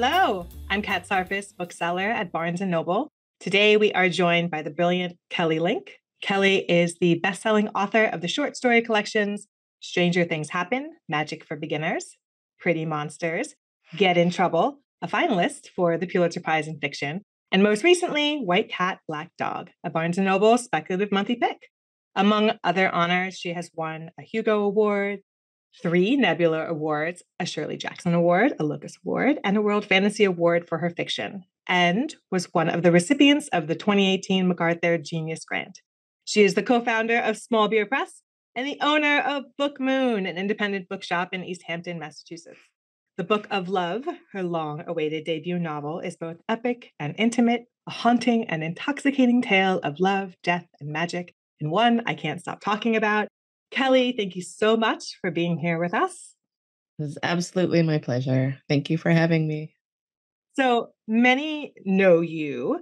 Hello, I'm Kat Sarfas, bookseller at Barnes & Noble. Today we are joined by the brilliant Kelly Link. Kelly is the best-selling author of the short story collections Stranger Things Happen, Magic for Beginners, Pretty Monsters, Get in Trouble, a finalist for the Pulitzer Prize in Fiction, and most recently, White Cat, Black Dog, a Barnes & Noble speculative monthly pick. Among other honors, she has won a Hugo Award, three Nebula Awards, a Shirley Jackson Award, a Locus Award, and a World Fantasy Award for her fiction, and was one of the recipients of the 2018 MacArthur Genius Grant. She is the co founder of Small Beer Press and the owner of Book Moon, an independent bookshop in Easthampton, Massachusetts. The Book of Love, her long awaited debut novel, is both epic and intimate, a haunting and intoxicating tale of love, death, and magic, and one I can't stop talking about. Kelly, thank you so much for being here with us. It was absolutely my pleasure. Thank you for having me. So many know you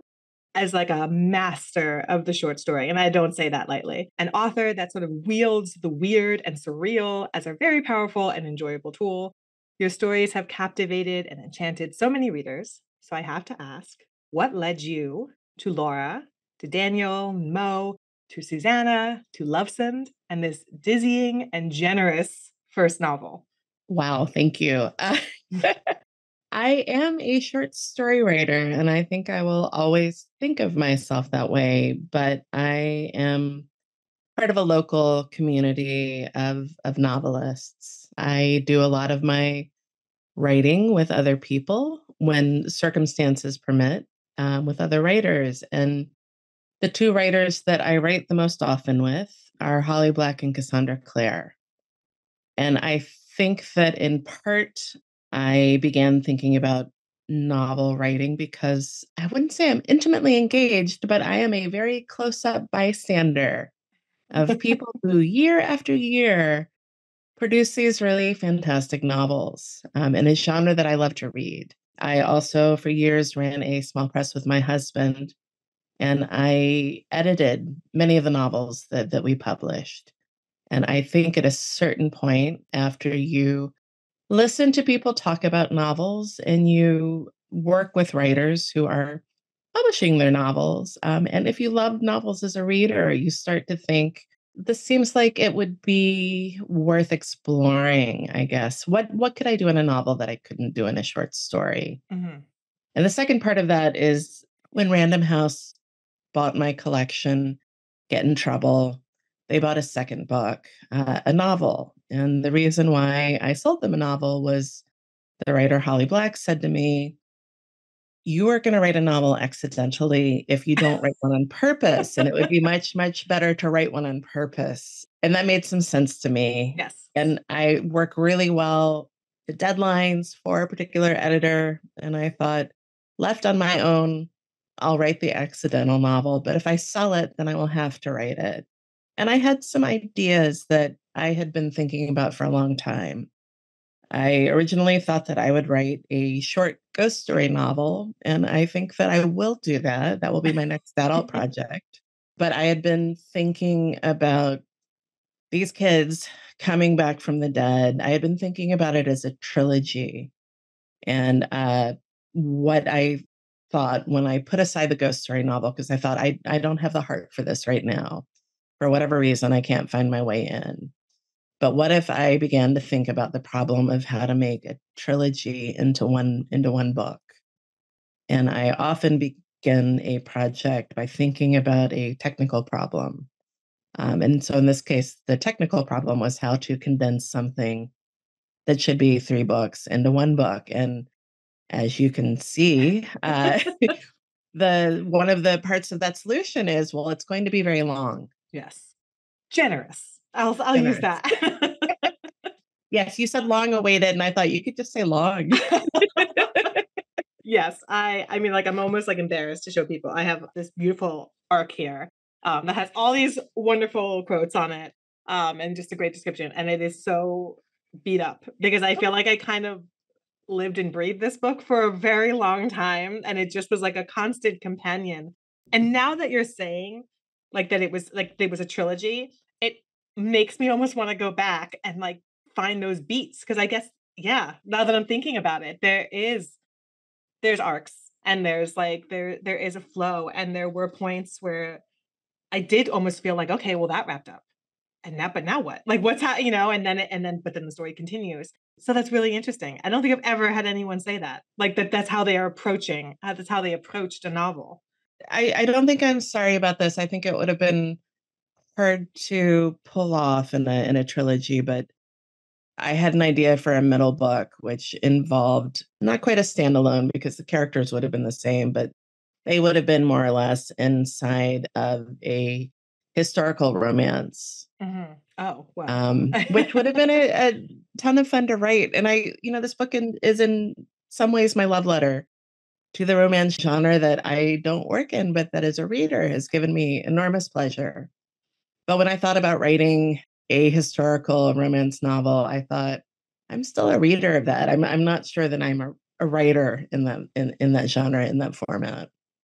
as like a master of the short story. And I don't say that lightly. An author that sort of wields the weird and surreal as a very powerful and enjoyable tool. Your stories have captivated and enchanted so many readers. So I have to ask what led you to Laura, to Daniel, Mo, to Susanna, to Lovesend, and this dizzying and generous first novel? Wow, thank you. I am a short story writer, and I think I will always think of myself that way. But I am part of a local community of, of novelists. I do a lot of my writing with other people when circumstances permit, um, with other writers. And the two writers that I write the most often with are Holly Black and Cassandra Clare. And I think that in part, I began thinking about novel writing because I wouldn't say I'm intimately engaged, but I am a very close up bystander of people who, year after year, produce these really fantastic novels um, in a genre that I love to read. I also, for years, ran a small press with my husband, and I edited many of the novels that, that we published. And I think at a certain point, after you listen to people talk about novels and you work with writers who are publishing their novels. Um, and if you love novels as a reader, you start to think, this seems like it would be worth exploring, I guess. What what could I do in a novel that I couldn't do in a short story? Mm-hmm. And the second part of that is when Random House bought my collection, Get in Trouble, they bought a second book, uh, a novel. And the reason why I sold them a novel was the writer Holly Black said to me, You are going to write a novel accidentally if you don't write one on purpose. And it would be much, much better to write one on purpose. And that made some sense to me. Yes. And I work really well the deadlines for a particular editor. And I thought, left on my own, I'll write the accidental novel. But if I sell it, then I will have to write it. And I had some ideas that I had been thinking about for a long time. I originally thought that I would write a short ghost story novel, and I think that I will do that. That will be my next adult project. But I had been thinking about these kids coming back from the dead. I had been thinking about it as a trilogy. And uh, what I thought when I put aside the ghost story novel, because I thought I, I don't have the heart for this right now for whatever reason, I can't find my way in. But what if I began to think about the problem of how to make a trilogy into one into one book? And I often begin a project by thinking about a technical problem. Um, and so in this case, the technical problem was how to condense something that should be three books into one book. And as you can see, uh, the one of the parts of that solution is well, it's going to be very long. Yes. Generous. I'll I'll Generous. use that. yes, you said long awaited, and I thought you could just say long. yes, I I mean like I'm almost like embarrassed to show people. I have this beautiful arc here um, that has all these wonderful quotes on it um, and just a great description. And it is so beat up because I feel like I kind of lived and breathed this book for a very long time and it just was like a constant companion. And now that you're saying like that it was like it was a trilogy, it makes me almost want to go back and like find those beats because I guess yeah, now that I'm thinking about it, there is there's arcs and there's like there there is a flow and there were points where I did almost feel like okay, well that wrapped up. And now but now what? Like what's how, you know, and then it, and then but then the story continues. So that's really interesting. I don't think I've ever had anyone say that. Like that that's how they are approaching, uh, that's how they approached a novel. I, I don't think I'm sorry about this. I think it would have been hard to pull off in a in a trilogy, but I had an idea for a middle book, which involved not quite a standalone because the characters would have been the same, but they would have been more or less inside of a historical romance. Mm-hmm. Oh, wow. Um, which would have been a, a, ton of fun to write. And I, you know, this book in, is in some ways my love letter to the romance genre that I don't work in, but that as a reader has given me enormous pleasure. But when I thought about writing a historical romance novel, I thought I'm still a reader of that. I'm I'm not sure that I'm a, a writer in that in, in that genre in that format.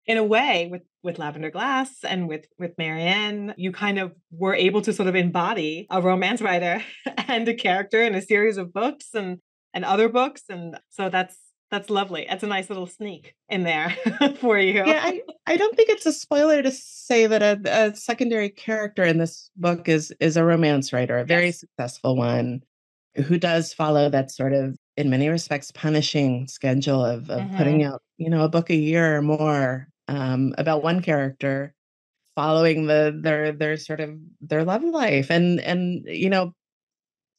In a way, with with Lavender Glass and with with Marianne, you kind of were able to sort of embody a romance writer and a character in a series of books and and other books, and so that's that's lovely. That's a nice little sneak in there for you. Yeah, I, I don't think it's a spoiler to say that a, a secondary character in this book is is a romance writer, a very yes. successful one, who does follow that sort of, in many respects, punishing schedule of, of mm-hmm. putting out, you know, a book a year or more um, about one character, following the their their sort of their love life, and and you know,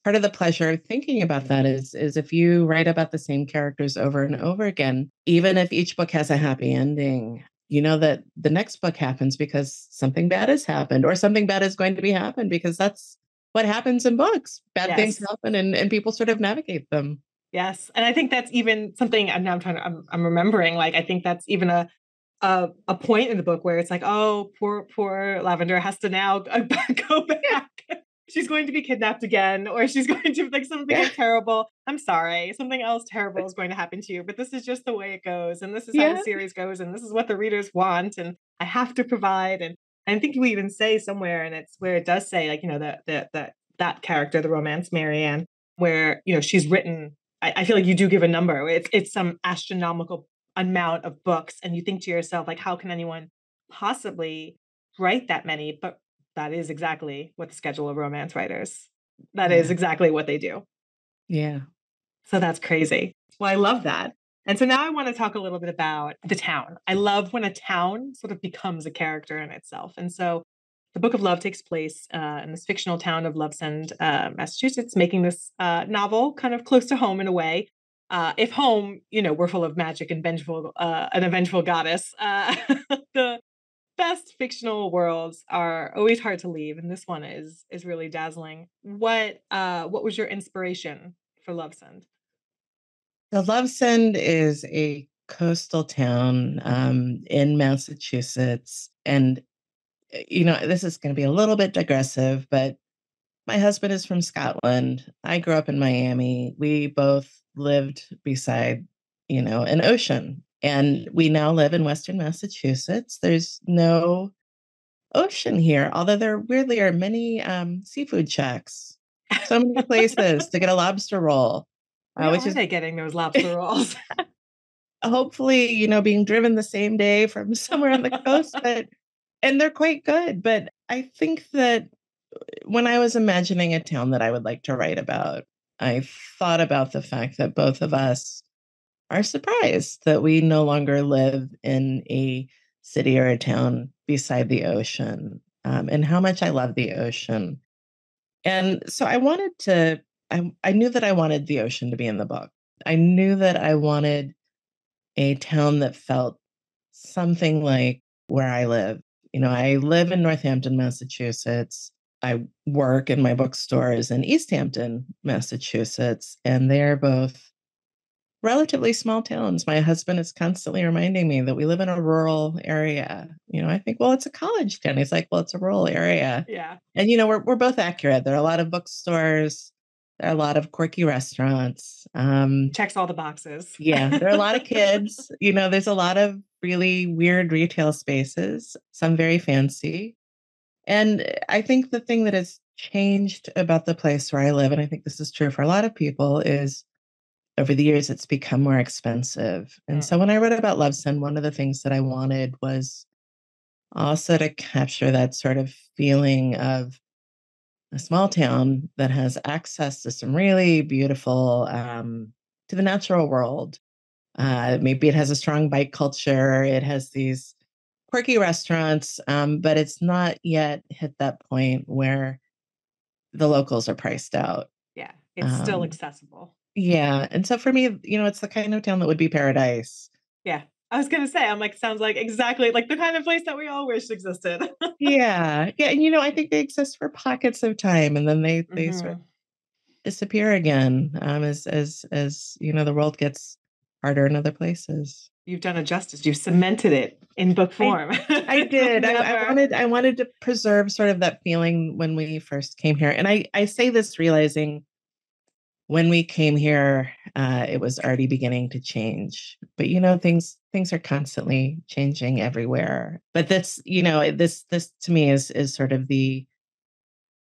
part of the pleasure of thinking about that is is if you write about the same characters over and over again even if each book has a happy ending you know that the next book happens because something bad has happened or something bad is going to be happened because that's what happens in books. Bad yes. things happen and, and people sort of navigate them. Yes and i think that's even something and now i'm trying to I'm, I'm remembering like i think that's even a a, a point in the book where it's like, oh, poor poor Lavender has to now go back she's going to be kidnapped again or she's going to like something yeah. terrible i'm sorry something else terrible is going to happen to you but this is just the way it goes and this is yeah. how the series goes and this is what the readers want and i have to provide and i think we even say somewhere and it's where it does say like you know that that that that character the romance marianne where you know she's written I, I feel like you do give a number it's it's some astronomical amount of books and you think to yourself like how can anyone possibly write that many but that is exactly what the schedule of romance writers. That yeah. is exactly what they do. Yeah. So that's crazy. Well, I love that. And so now I want to talk a little bit about the town. I love when a town sort of becomes a character in itself. And so the Book of Love takes place uh, in this fictional town of Lovesend, uh, Massachusetts, making this uh, novel kind of close to home in a way. Uh, if home, you know, we're full of magic and vengeful, uh, an vengeful goddess, uh, the best fictional worlds are always hard to leave, and this one is is really dazzling. What uh what was your inspiration for Lovesend? The Lovesend is a coastal town um, in Massachusetts, and eh, you know this is going to be a little bit digressive, but my husband is from Scotland. I grew up in Miami. We both lived beside, you know, an ocean and we now live in Western Massachusetts. There's no ocean here, although there weirdly are many um, seafood shacks. So many places to get a lobster roll. Uh, which is they getting those lobster rolls? hopefully, you know, being driven the same day from somewhere on the coast, but and they're quite good. But I think that uh, when I was imagining a town that I would like to write about, I thought about the fact that both of us are surprised that we no longer live in a city or a town beside the ocean um, and how much I love the ocean. And so I wanted to, I, I knew that I wanted the ocean to be in the book. I knew that I wanted a town that felt something like where I live. You know, I live in Northampton, Massachusetts. I work in my bookstores in Easthampton, Massachusetts, and they're both relatively small towns. My husband is constantly reminding me that we live in a rural area. You know, I think, well, it's a college town. He's like, well, it's a rural area. Yeah. And, you know, we're, we're both accurate. There are a lot of bookstores, there are a lot of quirky restaurants. Um, Checks all the boxes. yeah. There are a lot of kids. You know, there's a lot of really weird retail spaces, some very fancy. And I think the thing that has changed about the place where I live, and I think this is true for a lot of people, is over the years it's become more expensive. And Mm. so when I wrote about Lovesend, one of the things that I wanted was also to capture that sort of feeling of a small town that has access to some really beautiful um, to the natural world. Uh, maybe it has a strong bike culture. It has these quirky restaurants, um, but it's not yet hit that point where the locals are priced out. Yeah. It's still Um, accessible. yeah, and so for me, you know, it's the kind of town that would be paradise. Yeah. I was gonna say, I'm like, sounds like exactly like the kind of place that we all wish existed. Yeah, yeah, and you know, I think they exist for pockets of time, and then they they sort of disappear again um, as as as you know the world gets harder in other places. You've done a justice. You've cemented it in book form. I did. I, I wanted I wanted to preserve sort of that feeling when we first came here, and I I say this realizing when we came here, uh, it was already beginning to change. But you know, things things are constantly changing everywhere. But that's you know this this to me is is sort of the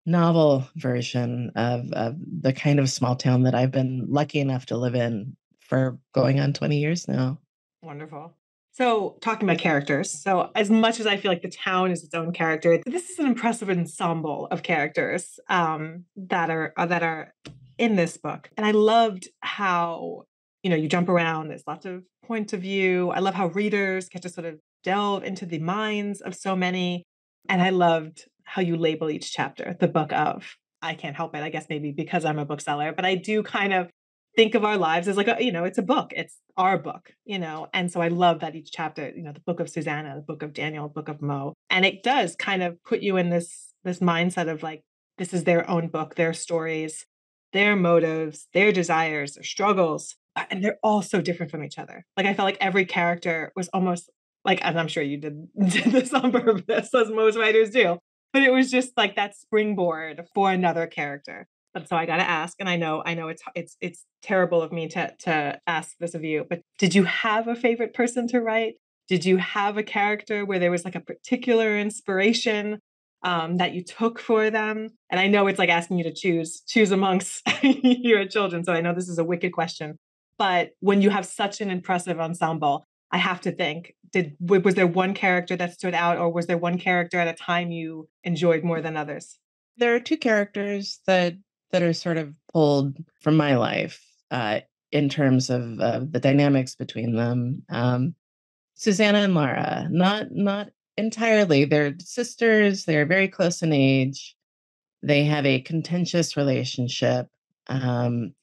novel version of of the kind of small town that I've been lucky enough to live in for going on twenty years now. Wonderful. So, talking about characters. So, as much as I feel like the town is its own character, this is an impressive ensemble of characters um, that are uh, that are in this book. And I loved how you know you jump around. There's lots of points of view. I love how readers get to sort of delve into the minds of so many. And I loved how you label each chapter the book of. I can't help it. I guess maybe because I'm a bookseller, but I do kind of think of our lives as like a, you know it's a book it's our book you know and so i love that each chapter you know the book of susanna the book of daniel book of mo and it does kind of put you in this this mindset of like this is their own book their stories their motives their desires their struggles and they're all so different from each other. Like i felt like every character was almost like and i'm sure you did, did this on purpose as most writers do but it was just like that springboard for another character so I got to ask, and I know, I know it's it's it's terrible of me to to ask this of you, but did you have a favorite person to write? Did you have a character where there was like a particular inspiration um, that you took for them? And I know it's like asking you to choose choose amongst your children, so I know this is a wicked question. But when you have such an impressive ensemble, I have to think: did was there one character that stood out, or was there one character at a time you enjoyed more than others? There are two characters that that are sort of pulled from my life uh, in terms of the dynamics between them. Um, Susanna and Lara, not not entirely. They're sisters. They're very close in age. They have a contentious relationship. Um,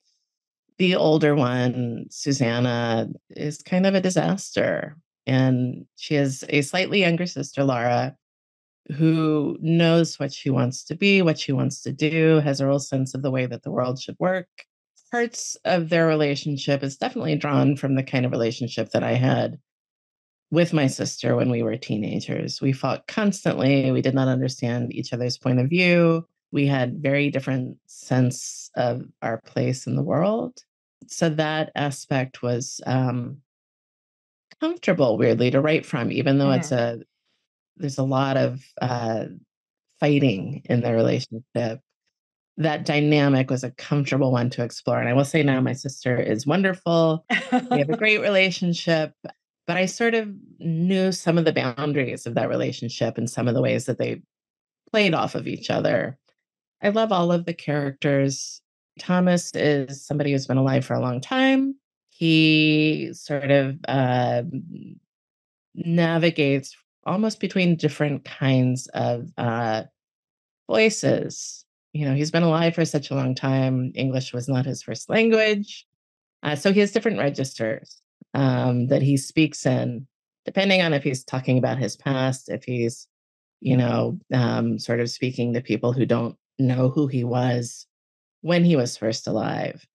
the older one, Susanna, is kind of a disaster, and she has a slightly younger sister, Lara, who knows what she wants to be, what she wants to do, has a real sense of the way that the world should work. Parts of their relationship is definitely drawn from the kind of relationship that I had with my sister when we were teenagers. We fought constantly. We did not understand each other's point of view. We had very different sense of our place in the world. So that aspect was um, comfortable, weirdly, to write from, even though it's a there's a lot of uh, fighting in the relationship. That dynamic was a comfortable one to explore. And I will say now, my sister is wonderful. We have a great relationship, but I sort of knew some of the boundaries of that relationship and some of the ways that they played off of each other. I love all of the characters. Thomas is somebody who's been alive for a long time. He sort of uh, navigates almost between different kinds of uh, voices. You know, he's been alive for such a long time. English was not his first language. Uh, so he has different registers um, that he speaks in, depending on if he's talking about his past, if he's, you know, um, sort of speaking to people who don't know who he was when he was first alive.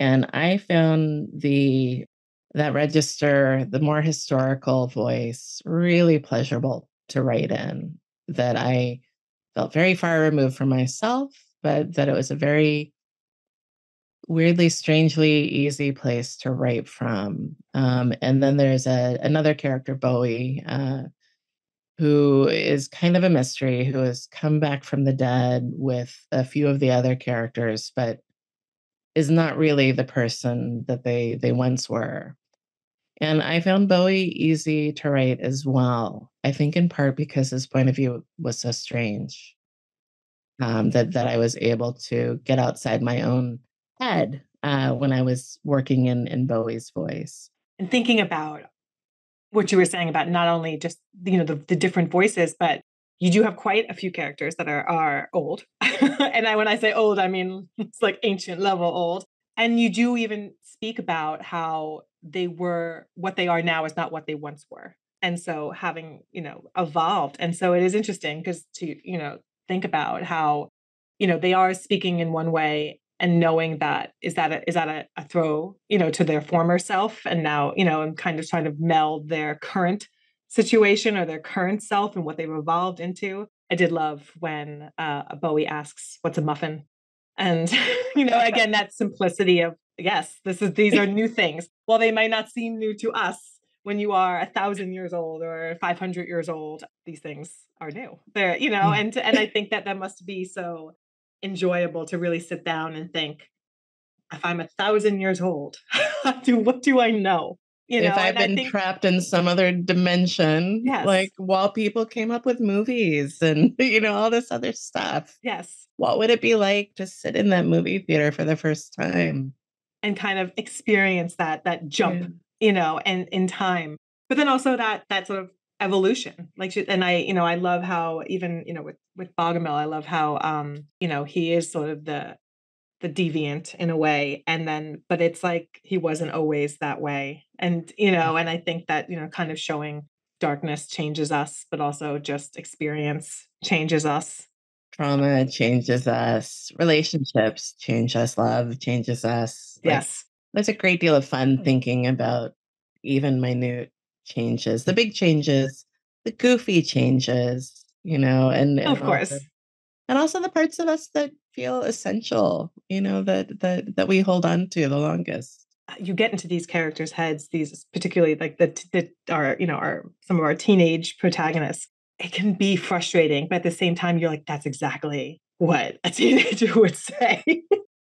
And I found the that register, the more historical voice, really pleasurable to write in. That I felt very far removed from myself, but that it was a very weirdly, strangely easy place to write from. Um, and then there's a another character, Bowie, uh, who is kind of a mystery, who has come back from the dead with a few of the other characters, but is not really the person that they they once were. And I found Bowie easy to write as well. I think in part because his point of view was so strange. Um, that that I was able to get outside my own head uh, when I was working in in Bowie's voice. And thinking about what you were saying about not only just you know the, the different voices, but you do have quite a few characters that are are old. and I when I say old, I mean it's like ancient level old. And you do even speak about how they were what they are now is not what they once were. And so having, you know, evolved. And so it is interesting because to, you know, think about how, you know, they are speaking in one way and knowing that is that a, is that a, a throw, you know, to their former self and now, you know, and kind of trying to meld their current situation or their current self and what they've evolved into. I did love when uh, Bowie asks, "What's a muffin?" And you know, again, that simplicity of yes, this is these are new things. While they might not seem new to us when you are a thousand years old or 500 years old, these things are new. They're, you know, mm. and and I think that that must be so enjoyable to really sit down and think, if I'm a thousand years old, do what do I know? You know, if I've been think, trapped in some other dimension, yes. like while people came up with movies and you know all this other stuff. Yes. What would it be like to sit in that movie theater for the first time? And kind of experience that that jump yeah. you know and in time. But then also that that sort of evolution like and i you know i love how even you know with with bogomil i love how um you know he is sort of the the deviant in a way and then but it's like he wasn't always that way. And you know and i think that you know kind of showing darkness changes us but also just experience changes us Trauma changes us. Relationships change us. Love changes us. Like, yes. There's a great deal of fun mm. thinking about even minute changes, the big changes, the goofy changes, you know, and, and of course. Also, and also the parts of us that feel essential, you know, that that that we hold on to the longest. Uh, you get into these characters' heads, these particularly like the that are, you know, are some of our teenage protagonists it can be frustrating, but at the same time, you're like, that's exactly what a teenager would say.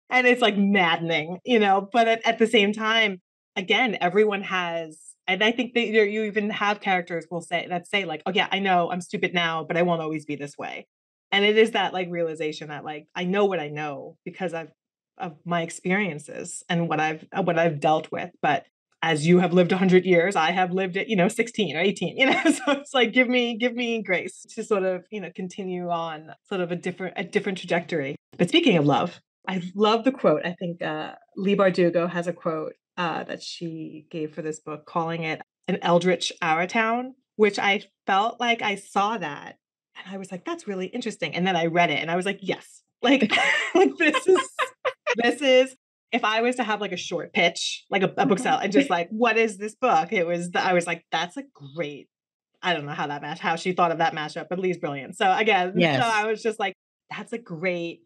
and it's like maddening, you know, but at, at, the same time, again, everyone has, and I think that you even have characters will say that say like, oh yeah, I know I'm stupid now, but I won't always be this way. And it is that like realization that like, I know what I know because I've, of my experiences and what I've, what I've dealt with, but as you have lived 100 years i have lived at you know 16 or 18 you know so it's like give me give me grace to sort of you know continue on sort of a different a different trajectory. But speaking of love i love the quote. I think uh, leigh bardugo has a quote uh, that she gave for this book calling it an eldritch our town which i felt like i saw that and i was like that's really interesting. And then i read it and i was like yes. Like like this is this is if I was to have like a short pitch, like a, a book sale, and just like, what is this book? It was, the, I was like, that's a great. I don't know how that match, how she thought of that mashup, but Leigh's brilliant. So again, yes. so I was just like, that's a great.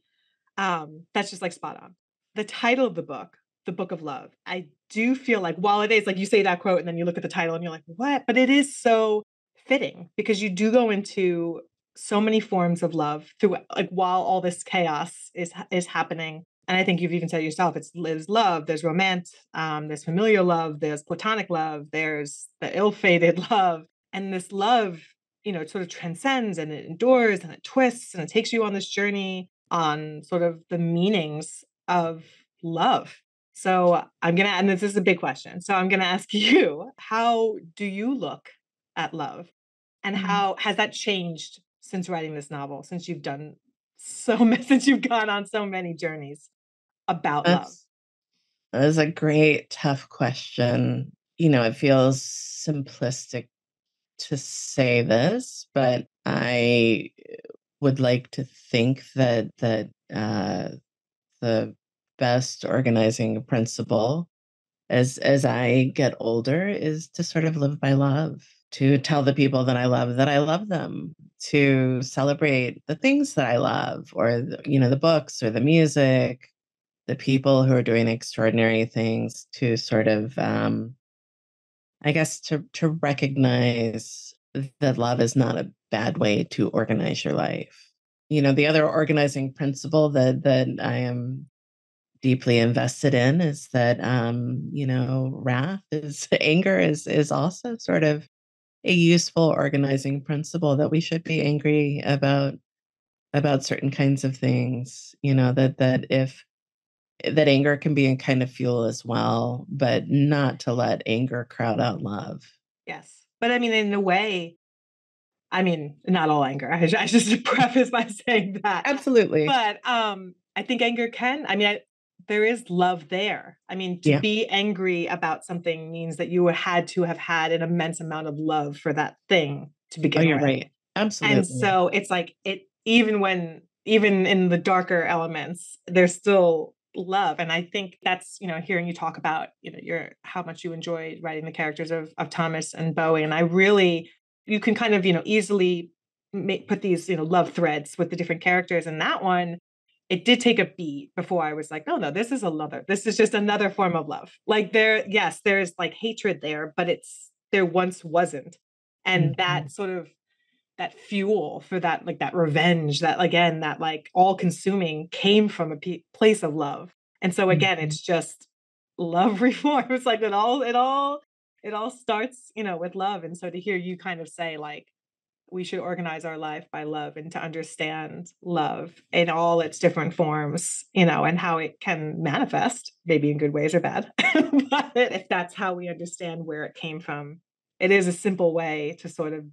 Um, that's just like spot on. The title of the book, the Book of Love, I do feel like while it is like you say that quote and then you look at the title and you're like, what? But it is so fitting because you do go into so many forms of love through like while all this chaos is is happening and I think you've even said yourself, it's there's love, there's romance, um, there's familiar love, there's platonic love, there's the ill-fated love, and this love, you know, it sort of transcends and it endures and it twists and it takes you on this journey on sort of the meanings of love. So I'm gonna, and this is a big question. So I'm gonna ask you, how do you look at love, and mm-hmm. how has that changed since writing this novel? Since you've done so since you've gone on so many journeys about That's, love? That is a great, tough question. You know, it feels simplistic to say this, but I would like to think that that uh, the best organizing principle as as I get older is to sort of live by love, to tell the people that I love that I love them, to celebrate the things that I love, or you know the books or the music the people who are doing extraordinary things to sort of um, i guess to to recognize that love is not a bad way to organize your life. You know the other organizing principle that that i am deeply invested in is that um, you know, wrath is anger is is also sort of a useful organizing principle that we should be angry about about certain kinds of things, you know, that that if that anger can be a kind of fuel as well, but not to let anger crowd out love. Yes. But I mean, in a way, I mean, not all anger. I, I just preface by saying that. Absolutely. But um, I think anger can, I mean, I, there is love there. I mean, to Yeah. be angry about something means that you had to have had an immense amount of love for that thing to oh, begin Oh, you're with. right. Absolutely. And so it's like it even when even in the darker elements, there's still love. And I think that's, you know, hearing you talk about, you know, your how much you enjoy writing the characters of of Thomas and Bowie. And I really you can kind of, you know, easily make put these, you know, love threads with the different characters. And that one, it did take a beat before I was like, no, no, this is another, this is just another form of love. Like there, yes, there's like hatred there, but it's there once wasn't. And Mhm. that sort of that fuel for that like that revenge that again that like all consuming came from a place of love and so again Mhm. it's just love reform it's like it all it all it all starts you know with love and so to hear you kind of say like we should organize our life by love and to understand love in all its different forms you know and how it can manifest maybe in good ways or bad but if that's how we understand where it came from it is a simple way to sort of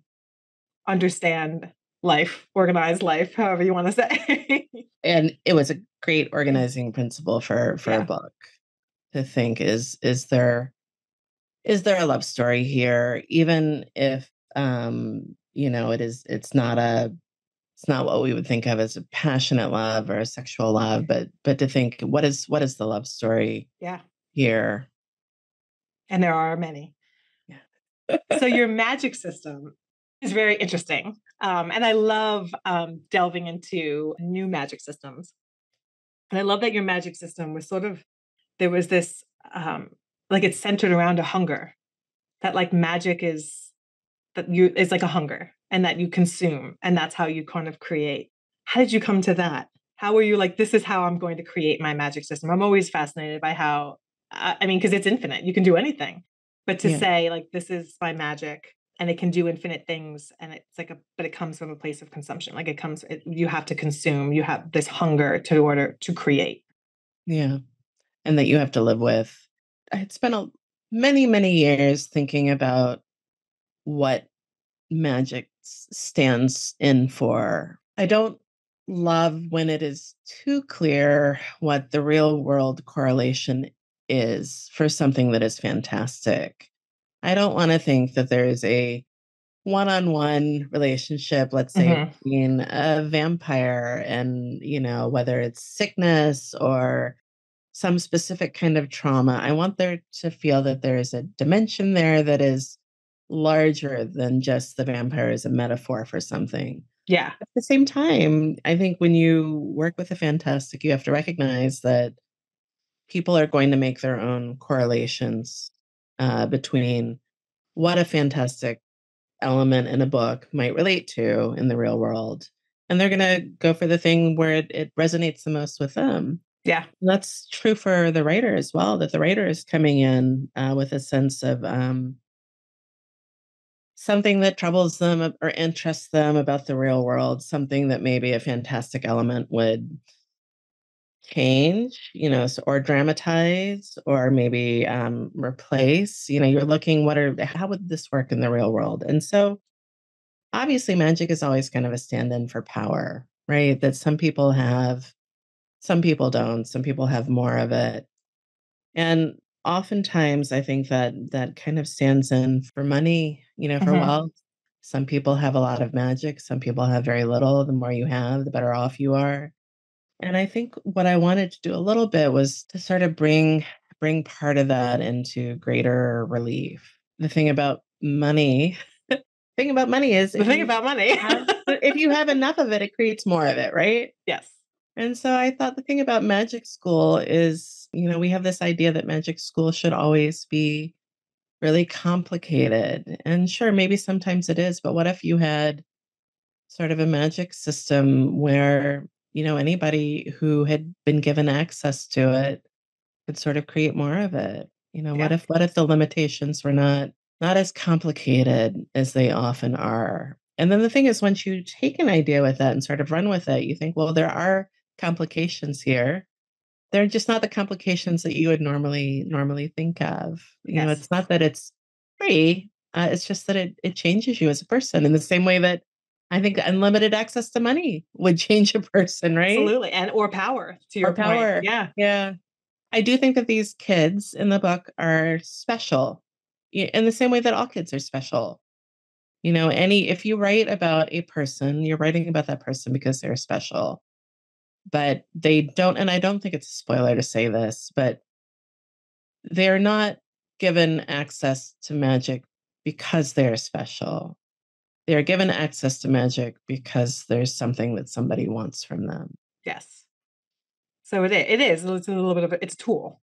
understand life, organize life, however you want to say. and it was a great organizing principle for for Yeah. a book to think is is there is there a love story here even if um you know it is it's not a it's not what we would think of as a passionate love or a sexual love but but to think what is what is the love story yeah. here And there are many. Yeah. So your magic system is very interesting. Um, and I love um, delving into new magic systems. And I love that your magic system was sort of, there was this, um, like it's centered around a hunger that like magic is, that you, is like a hunger and that you consume. And that's how you kind of create. How did you come to that? How were you like, this is how I'm going to create my magic system? I'm always fascinated by how, I mean, because it's infinite, you can do anything. But to Yeah. say, like, this is my magic and it can do infinite things and it's like a but it comes from a place of consumption like it comes it, you have to consume you have this hunger to order to create yeah and that you have to live with i had spent a, many many years thinking about what magic stands in for. I don't love when it is too clear what the real world correlation is for something that is fantastic. I don't want to think that there is a one-on-one relationship let's say Mhm. between a vampire and you know whether it's sickness or some specific kind of trauma. I want there to feel that there is a dimension there that is larger than just the vampire as a metaphor for something yeah at the same time i think when you work with a fantastic you have to recognize that people are going to make their own correlations uh, between what a fantastic element in a book might relate to in the real world. And they're going to go for the thing where it, it resonates the most with them. yeah that's true for the writer as well, that the writer is coming in uh, with a sense of um, something that troubles them or interests them about the real world, something that maybe a fantastic element would change, you know, or dramatize or maybe um, replace. You know, you're looking what are how would this work in the real world? And so obviously magic is always kind of a stand-in for power, right? That some people have, some people don't, some people have more of it. And oftentimes I think that that kind of stands in for money, you know, for Mhm. wealth. Some people have a lot of magic, some people have very little. The more you have, the better off you are. And I think what I wanted to do a little bit was to sort of bring bring part of that into greater relief. The thing about money, thing about money is the thing about money have, if you have enough of it, it creates more of it, right? yes And so I thought the thing about magic school is, you know, we have this idea that magic school should always be really complicated. And sure, maybe sometimes it is, but what if you had sort of a magic system where you know, anybody who had been given access to it could sort of create more of it. You know, what if what if the limitations were not not as complicated as they often are? And then the thing is, once you take an idea with that and sort of run with it, you think, well, there are complications here. They're just not the complications that you would normally normally think of. You know, it's not that it's free. Uh, it's just that it it changes you as a person in the same way that I think unlimited access to money would change a person, right? Absolutely. And or power to your Or power. point. Yeah. Yeah. I do think that these kids in the book are special in the same way that all kids are special. You know, any if you write about a person, you're writing about that person because they're special. But they don't, and I don't think it's a spoiler to say this, but they're not given access to magic because they're special. They're given access to magic because there's something that somebody wants from them. Yes. So it is. It is. It's a little bit of a, it's a tool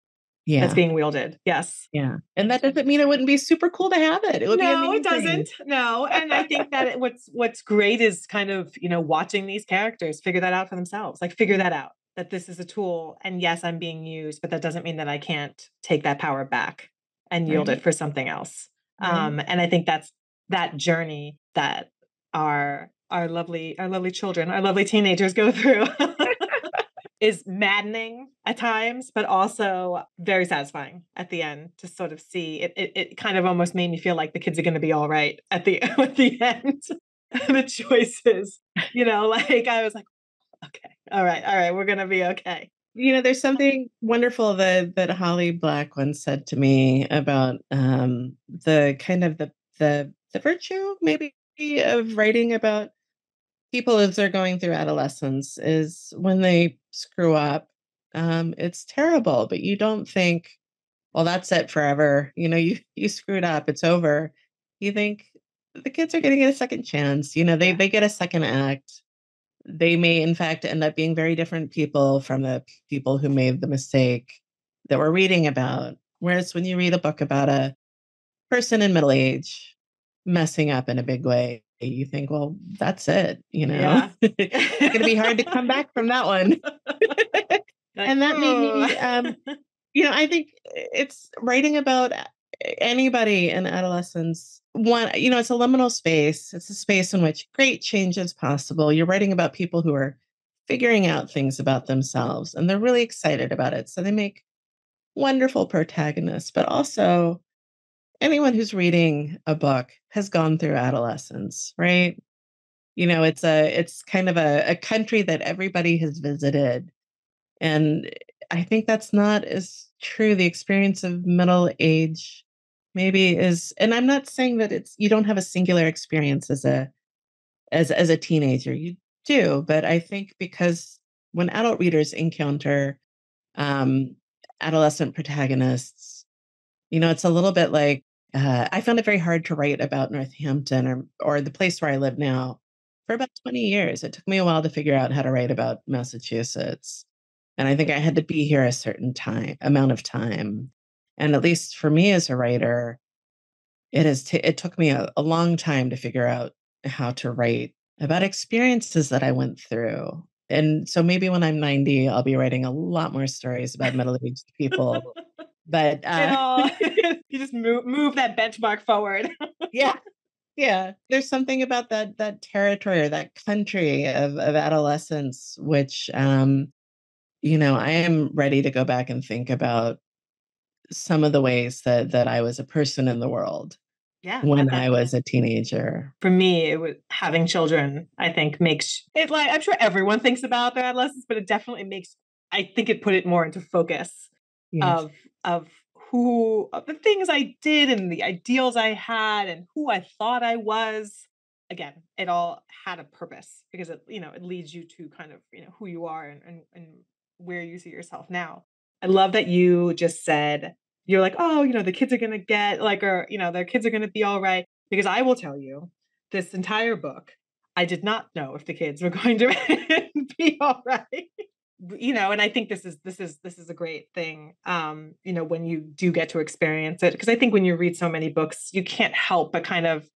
Yeah. that's being wielded. Yes. yeah. And that doesn't mean it wouldn't be super cool to have it. It would be No, it doesn't. No, and I think that it, what's what's great is kind of you know watching these characters figure that out for themselves. Like figure that out that this is a tool, and yes, I'm being used, but that doesn't mean that I can't take that power back and yield Right. it for something else. Right. Um, and I think that's that journey that our our lovely our lovely children, our lovely teenagers go through. Is maddening at times, but also very satisfying at the end to sort of see it. It, it kind of almost made me feel like the kids are going to be all right at the at the end. the choices, you know, like I was like, okay, all right, all right, we're gonna be okay. You know, there's something wonderful that that Holly Black once said to me about um, the kind of the the the virtue maybe of writing about people as they're going through adolescence is when they screw up. Um, it's terrible, but you don't think, well, that's it forever. You know, you you screwed up, it's over. You think the kids are going to get a second chance. You know, they they get a second act they may in fact end up being very different people from the people who made the mistake that we're reading about whereas when you read a book about a person in middle age messing up in a big way you think well that's it you know? Yeah. it's going to be hard to come back from that one. Like, and that made me um you know i think it's writing about anybody in adolescence one you know it's a liminal space. It's a space in which great change is possible. You're writing about people who are figuring out things about themselves and they're really excited about it so they make wonderful protagonists but also anyone who's reading a book has gone through adolescence right you know it's a it's kind of a, a country that everybody has visited and I think that's not as true. The experience of middle age maybe is, and I'm not saying that it's you don't have a singular experience as a as as a teenager. You do, but I think because when adult readers encounter um, adolescent protagonists, you know, it's a little bit like uh, I found it very hard to write about Northampton or or the place where I live now for about 20 years. It took me a while to figure out how to write about Massachusetts. And I think I had to be here a certain time, amount of time. And at least for me as a writer, it has t- it took me a, a long time to figure out how to write about experiences that I went through. And so maybe when I'm 90, I'll be writing a lot more stories about middle-aged people. But uh, you just move move that benchmark forward. yeah yeah there's something about that that territory or that country of, of adolescence which um you know i am ready to go back and think about some of the ways that that i was a person in the world Yeah. when that- i was a teenager for me, it was having children, I think makes it like I'm sure everyone thinks about their adolescence, but it definitely makes I think it put it more into focus Yes. of of who of the things I did and the ideals I had and who I thought I was. Again, it all had a purpose because it, you know, it leads you to kind of, you know, who you are and and, and where you see yourself now. I love that you just said you're like, oh, you know, the kids are gonna get like, or you know, their kids are gonna be all right. Because I will tell you, this entire book, I did not know if the kids were going to be all right. You know, and I think this is this is this is a great thing. Um, you know, when you do get to experience it, because I think when you read so many books, you can't help but kind of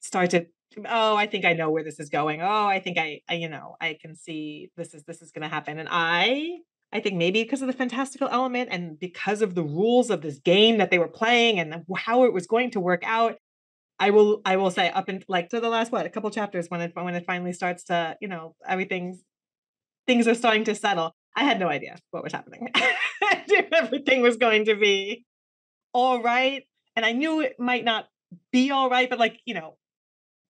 start to oh, I think I know where this is going. Oh, I think I, I you know, I can see this is this is going to happen. And I I think maybe because of the fantastical element and because of the rules of this game that they were playing and how it was going to work out, I will I will say up in like to the last what a couple chapters when it when it finally starts to you know everything things are starting to settle. I had no idea what was happening. everything was going to be all right, and I knew it might not be all right, but like you know,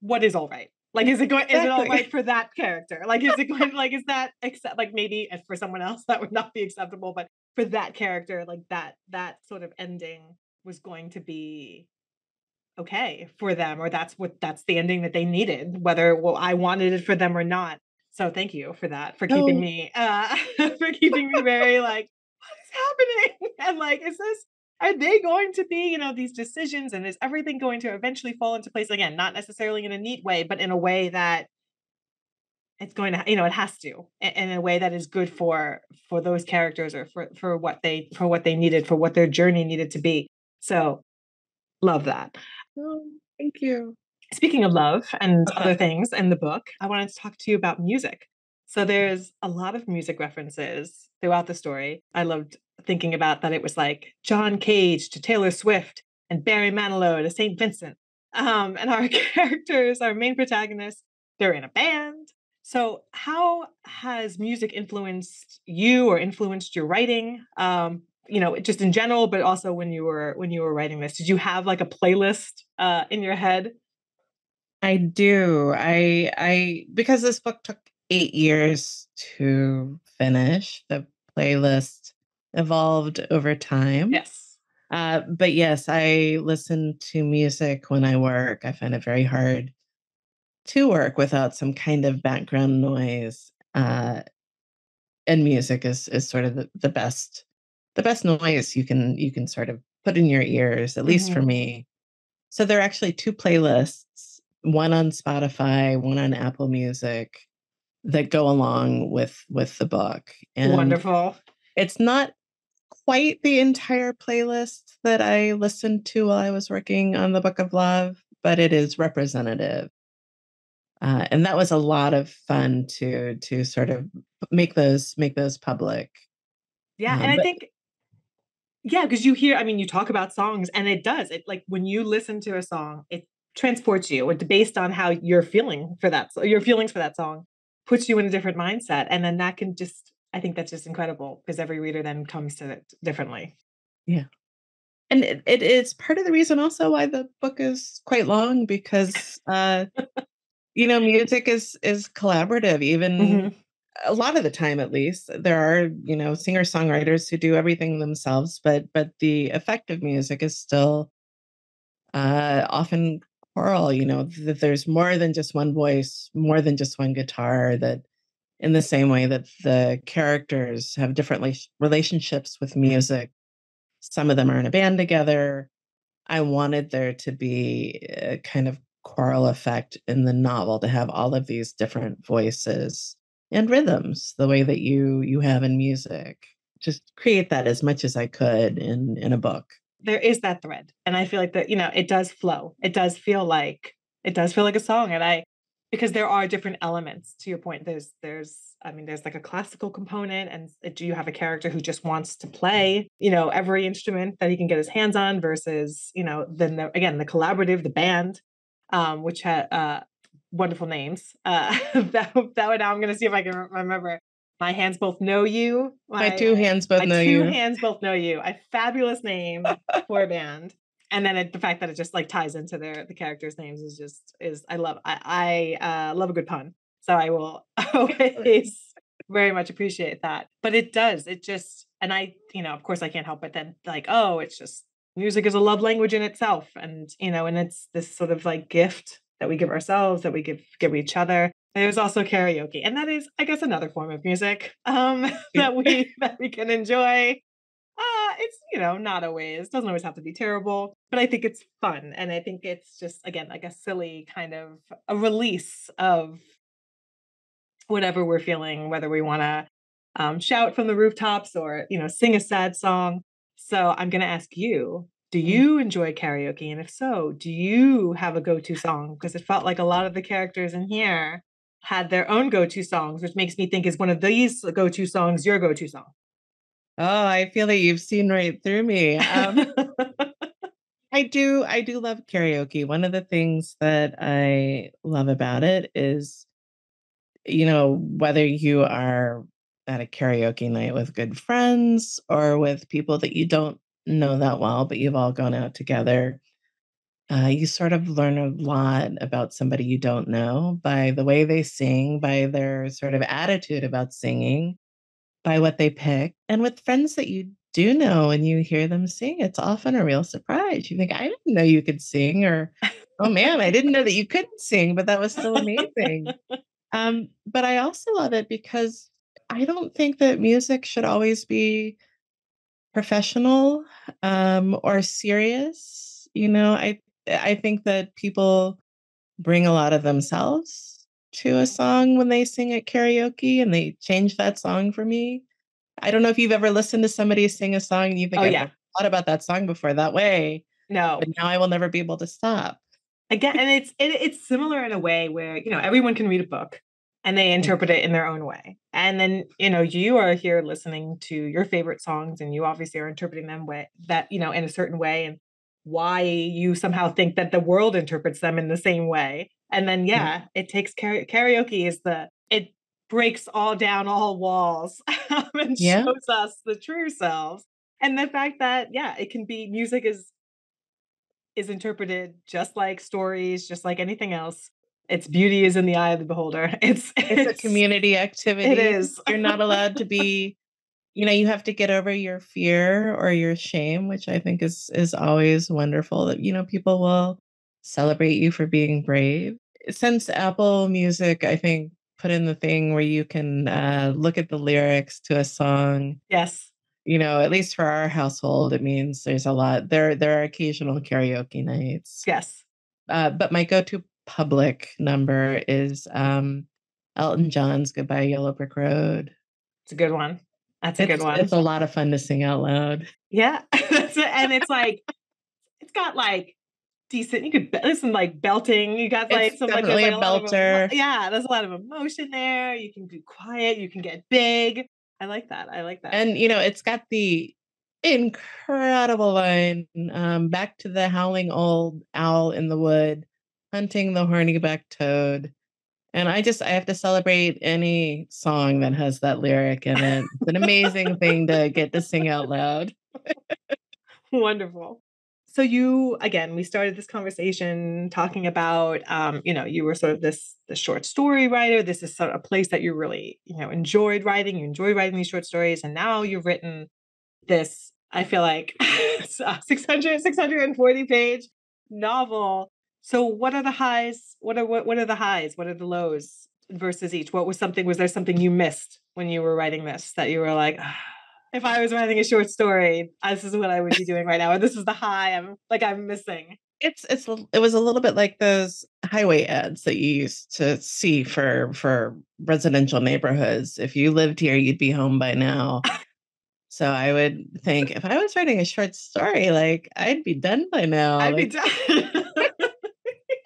what is all right? Like, is it going? Exactly. Is it all right for that character? Like, is it going? Like, is that except Like, maybe for someone else that would not be acceptable, but for that character, like that that sort of ending was going to be okay for them or that's what that's the ending that they needed whether well i wanted it for them or not so thank you for that for keeping oh. me uh for keeping me very like what is happening and like is this are they going to be you know these decisions and is everything going to eventually fall into place again not necessarily in a neat way but in a way that it's going to you know it has to in a way that is good for for those characters or for for what they for what they needed for what their journey needed to be so love that Oh, thank you. Speaking of love and other things in the book, I wanted to talk to you about music. So there's a lot of music references throughout the story. I loved thinking about that it was like John Cage to Taylor Swift and Barry Manilow to St. Vincent. Um, and our characters, our main protagonists, they're in a band. So, how has music influenced you or influenced your writing? Um, you know just in general but also when you were when you were writing this did you have like a playlist uh in your head i do i i because this book took eight years to finish the playlist evolved over time yes uh but yes i listen to music when i work i find it very hard to work without some kind of background noise uh and music is is sort of the, the best the best noise you can you can sort of put in your ears, at least mm-hmm. for me. So there are actually two playlists, one on Spotify, one on Apple Music that go along with with the book. And Wonderful. It's not quite the entire playlist that I listened to while I was working on the Book of Love, but it is representative. Uh, and that was a lot of fun to to sort of make those make those public. Yeah, um, and I think yeah, because you hear, I mean, you talk about songs and it does. It like when you listen to a song, it transports you based on how you're feeling for that your feelings for that song puts you in a different mindset and then that can just i think that's just incredible because every reader then comes to it differently. Yeah. And it, it is part of the reason also why the book is quite long because uh you know music is is collaborative even mm-hmm. a lot of the time at least there are you know singer songwriters who do everything themselves but but the effect of music is still uh often choral you know that there's more than just one voice more than just one guitar that in the same way that the characters have different relationships with music. Some of them are in a band together. I wanted there to be a kind of choral effect in the novel to have all of these different voices and rhythms the way that you you have in music. Just create that as much as i could in in a book there is that thread and i feel like that you know it does flow it does feel like it does feel like a song and i because there are different elements to your point there's there's i mean there's like a classical component and do you have a character who just wants to play you know every instrument that he can get his hands on versus you know then the, again the collaborative the band um, which had uh, wonderful names. Uh, that, that one, now I'm going to see if I can remember. My hands both know you. My, my two hands both know two you. Two hands both know you. A fabulous name for a band. And then it, the fact that it just like ties into their the characters' names is just is I love I I uh, love a good pun. So I will always very much appreciate that. But it does. It just and I you know of course I can't help but then like oh it's just music is a love language in itself and you know and it's this sort of like gift that we give ourselves, that we give give each other. There's also karaoke, and that is, I guess, another form of music um, that we that we can enjoy. Uh, it's you know not always doesn't always have to be terrible, but I think it's fun, and I think it's just again like a silly kind of a release of whatever we're feeling, whether we want to um, shout from the rooftops or you know sing a sad song. So I'm going to ask you Do you enjoy karaoke? And if so, do you have a go to song? Because it felt like a lot of the characters in here had their own go to songs, which makes me think is one of these go to songs your go to song? Oh, I feel like you've seen right through me. Um, I do I do love karaoke. One of the things that I love about it is you know, whether you are at a karaoke night with good friends or with people that you don't know that well, but you've all gone out together, uh, you sort of learn a lot about somebody you don't know by the way they sing, by their sort of attitude about singing, by what they pick. And with friends that you do know and you hear them sing, it's often a real surprise. You think, I didn't know you could sing, or oh man, I didn't know that you couldn't sing, but that was so amazing. Um, but I also love it because I don't think that music should always be professional um, or serious. You know, I I think that people bring a lot of themselves to a song when they sing at karaoke, and they change that song for me. I don't know if you've ever listened to somebody sing a song and you think, oh, I yeah. thought about that song before that way, No. but now I will never be able to stop. Again, and it's it, it's similar in a way where, you know, everyone can read a book and they Mm. interpret it in their own way. And then, you know, you are here listening to your favorite songs and you obviously are interpreting them way that, you know, in a certain way and why you somehow think that the world interprets them in the same way. And then Mhm. yeah, it takes kara- karaoke is the it breaks all down all walls and Yeah. shows us the true selves. And the fact that yeah, it can be music is is interpreted just like stories, just like anything else. Its beauty is in the eye of the beholder. It's It's a community activity. It is. You're not allowed to be, you know, you have to get over your fear or your shame, which I think is is always wonderful that you know people will celebrate you for being brave. Since Apple Music, I think put in the thing where you can uh, look at the lyrics to a song. Yes. You know, at least for our household, it means there's a lot. There, there are occasional karaoke nights. Yes. Uh, but my go-to public number is um, Elton John's "Goodbye Yellow Brick Road." It's a good one. That's a It's good one. it's a lot of fun to sing out loud. Yeah. And it's like it's got like decent you could there's some like belting. You got like It's some definitely like, a lot of belter. yeah, there's a lot of emotion there. You can be quiet, you can get big. I like that. I like that. And you know, it's got the incredible line, um, back to the howling old owl in the wood, hunting the horny back toad. And I just I have to celebrate any song that has that lyric in it. It's an amazing thing to get to sing out loud. Wonderful. So you again, we started this conversation talking about um, you know, you were sort of this the short story writer. This is sort of a place that you really, you know, enjoyed writing. You enjoy writing these short stories and now you've written this I feel like it's 600 640 page novel. So what are the highs? What are what, what are the highs? What are the lows versus each? What was something was there something you missed when you were writing this that you were like "Ah, if I was writing a short story, this is what I would be doing right now, or this is the high I'm like I'm missing. It's it's it was a little bit like those highway ads that you used to see for for residential neighborhoods. If you lived here, you'd be home by now. So I would think if I was writing a short story, like I'd be done by now. I'd be done.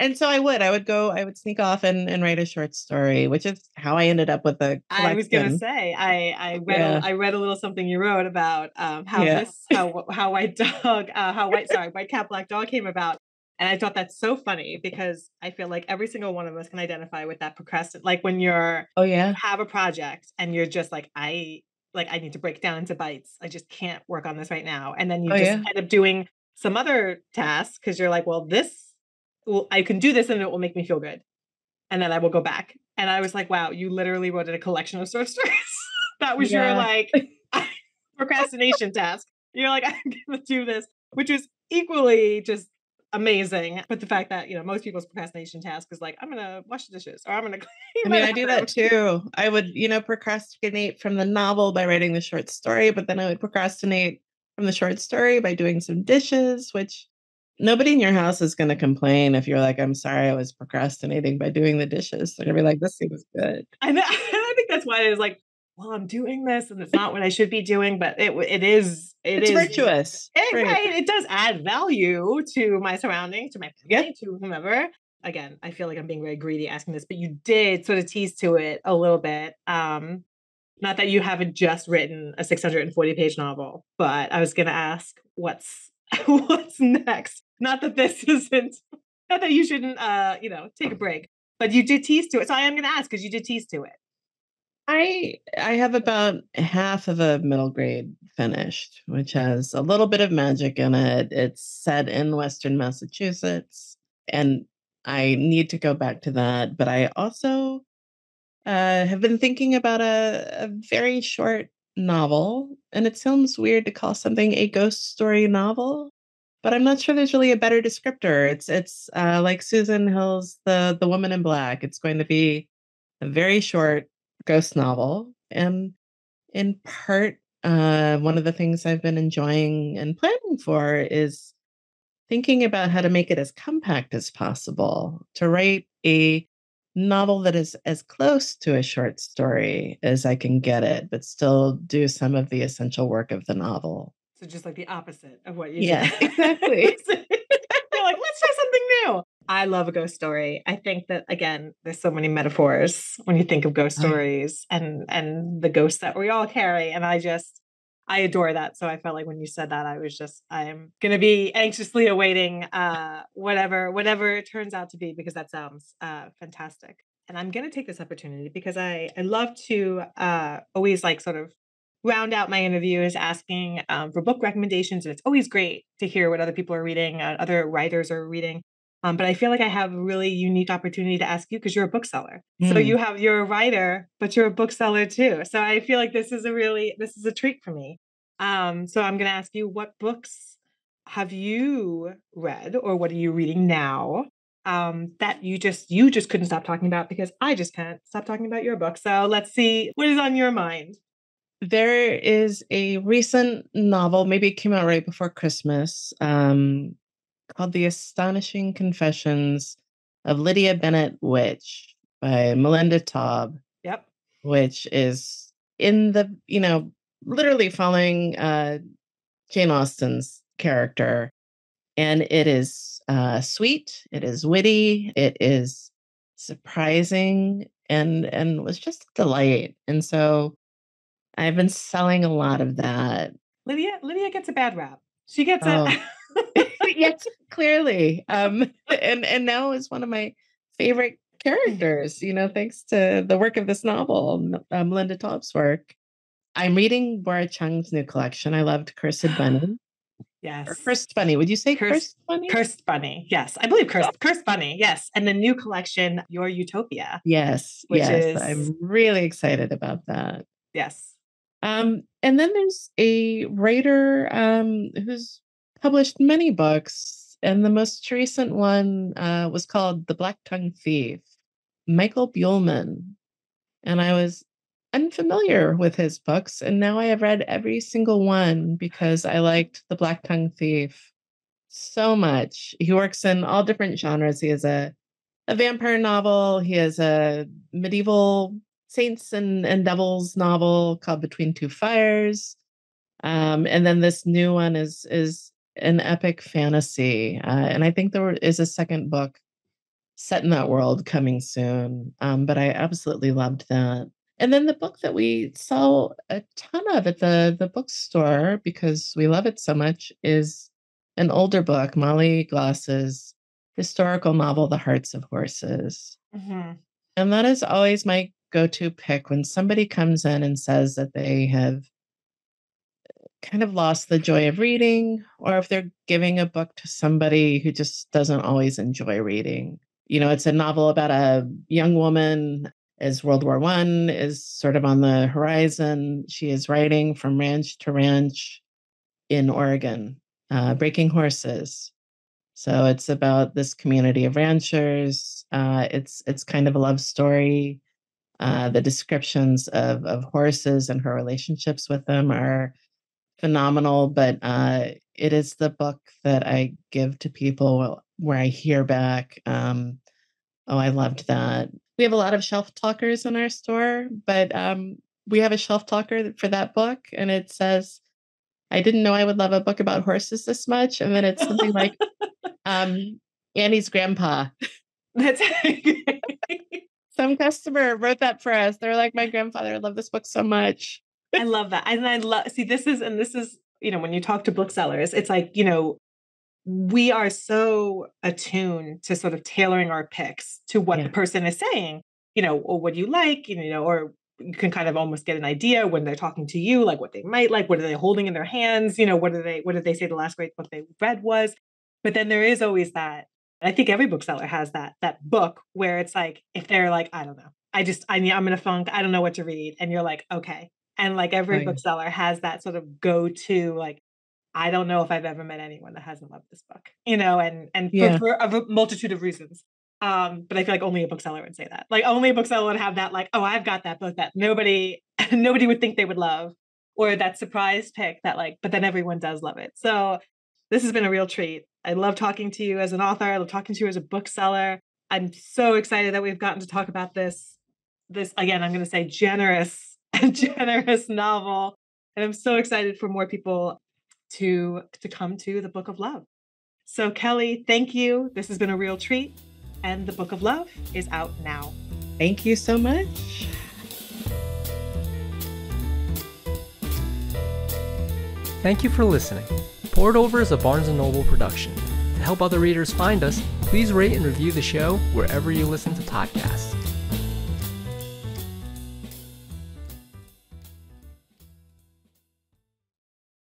and so I would, I would go, I would sneak off and, and write a short story, which is how I ended up with the I was gonna say I I read Yeah. a, I read a little something you wrote about um how Yeah. this how how white dog uh, how white sorry white cat black dog came about and I thought that's so funny because I feel like every single one of us can identify with that procrastinate like when you're Oh yeah. have a project and you're just like I like I need to break down into bites I just can't work on this right now and then you Oh, just yeah. end up doing some other task because you're like well this well I can do this and it will make me feel good and then I will go back. And I was like, wow, you literally wrote a collection of short stories. that was your like procrastination task. You're like, I'm gonna do this, which is equally just amazing. But the fact that you know most people's procrastination task is like, I'm gonna wash the dishes or I'm gonna clean. I mean, I do that too. I would, you know, procrastinate from the novel by writing the short story, but then I would procrastinate from the short story by doing some dishes, which nobody in your house is going to complain if you're like, I'm sorry, I was procrastinating by doing the dishes. They're going to be like, this seems good. And I, I think that's why it is like well, I'm doing this and it's not what I should be doing, but it it is it it's is, virtuous. It, right. right. It does add value to my surroundings, to my family, yep. to whomever. Again, I feel like I'm being very greedy asking this, but you did sort of tease to it a little bit. Um, not that you haven't just written a 640 page novel, but I was going to ask what's what's next. Not that this isn't, not that you shouldn't, uh, you know, take a break, but you did tease to it. So I am going to ask because you did tease to it. I I have about half of a middle grade finished, which has a little bit of magic in it. It's set in Western Massachusetts, and I need to go back to that. But I also uh, have been thinking about a, a very short novel, and it sounds weird to call something a ghost story novel, but I'm not sure there's really a better descriptor. It's it's uh, like Susan Hill's the the Woman in Black. It's going to be a very short ghost novel, and in part, uh, one of the things I've been enjoying and planning for is thinking about how to make it as compact as possible. To write a novel that is as close to a short story as I can get it, but still do some of the essential work of the novel. So just like the opposite of what you yeah, exactly. You're like, let's try something new. I love a ghost story. I think that again, there's so many metaphors when you think of ghost stories and and the ghosts that we all carry. And I just I adore that. So I felt like when you said that, I was just I'm gonna be anxiously awaiting uh whatever whatever it turns out to be because that sounds uh fantastic. And I'm gonna take this opportunity because I I love to uh always like sort of round out my interviews asking um, for book recommendations and it's always great to hear what other people are reading uh, other writers are reading um, but I feel like I have a really unique opportunity to ask you because you're a bookseller. Mm. So you have you're a writer, but you're a bookseller too. So I feel like this is a really this is a treat for me. Um, so I'm going to ask you, what books have you read, or what are you reading now um, that you just you just couldn't stop talking about because I just can't stop talking about your book. So let's see what is on your mind. There is a recent novel, maybe it came out right before Christmas, um, called The Astonishing Confessions of Lydia Bennet Witch by Melinda Taub. Yep. Which is in the, you know, literally following uh, Jane Austen's character. And it is uh, sweet, it is witty, it is surprising, and and was just a delight. And so I've been selling a lot of that. Lydia, Lydia gets a bad rap. She gets oh. a yes, clearly. Um, and and now is one of my favorite characters. You know, thanks to the work of this novel, um, Melinda Taub's work. I'm reading Bora Chung's new collection. I loved Cursed Bunny. Yes. Or Cursed Bunny. Would you say Cursed, Cursed Bunny? Cursed Bunny. Yes. I believe Cursed, Cursed Bunny. Yes. And the new collection, Your Utopia. Yes. Which yes. Is... I'm really excited about that. Yes. Um, and then there's a writer um, who's published many books, and the most recent one uh, was called The Blacktongue Thief, Michael Buehlman. And I was unfamiliar with his books, and now I have read every single one because I liked The Blacktongue Thief so much. He works in all different genres. He is a a vampire novel. He has a medieval saints and, and devils novel called Between Two Fires. Um, and then this new one is is an epic fantasy. Uh, and I think there is a second book set in that world coming soon. Um, but I absolutely loved that. And then the book that we sell a ton of at the, the bookstore because we love it so much is an older book, Molly Gloss's historical novel, The Hearts of Horses. Mm-hmm. And that is always my go to pick when somebody comes in and says that they have kind of lost the joy of reading or if they're giving a book to somebody who just doesn't always enjoy reading. You know, it's a novel about a young woman as World War One is sort of on the horizon. She is riding from ranch to ranch in Oregon, uh, breaking horses. So it's about this community of ranchers. Uh, it's it's kind of a love story. Uh, the descriptions of of horses and her relationships with them are phenomenal, but uh, it is the book that I give to people where I hear back, um, oh, I loved that. We have a lot of shelf talkers in our store, but um, we have a shelf talker for that book, and it says, "I didn't know I would love a book about horses this much," and then it's something like, um, "Annie's grandpa." That's some customer wrote that for us. They're like, "My grandfather loved this book so much." I love that, and I love see this is and this is you know when you talk to booksellers, it's like you know we are so attuned to sort of tailoring our picks to what yeah. the person is saying, you know, or what you like, you know, or you can kind of almost get an idea when they're talking to you, like what they might like, what are they holding in their hands, you know, what are they, what did they say the last great book they read was? But then there is always that. I think every bookseller has that that book where it's like if they're like, I don't know, I just I mean I'm in a funk, I don't know what to read, and you're like, okay, and like every right. bookseller has that sort of go to like I don't know if I've ever met anyone that hasn't loved this book, you know, and and yeah. for, for, a multitude of reasons. Um, but I feel like only a bookseller would say that. Like only a bookseller would have that, like, oh, I've got that book that nobody nobody would think they would love, or that surprise pick that like, but then everyone does love it. So this has been a real treat. I love talking to you as an author. I love talking to you as a bookseller. I'm so excited that we've gotten to talk about this. This again, I'm going to say generous, generous novel, and I'm so excited for more people to to come to the book of love so kelly thank you this has been a real treat and the book of love is out now thank you so much thank you for listening poured over is a barnes & noble production. To help other readers find us please rate and review the show wherever you listen to podcasts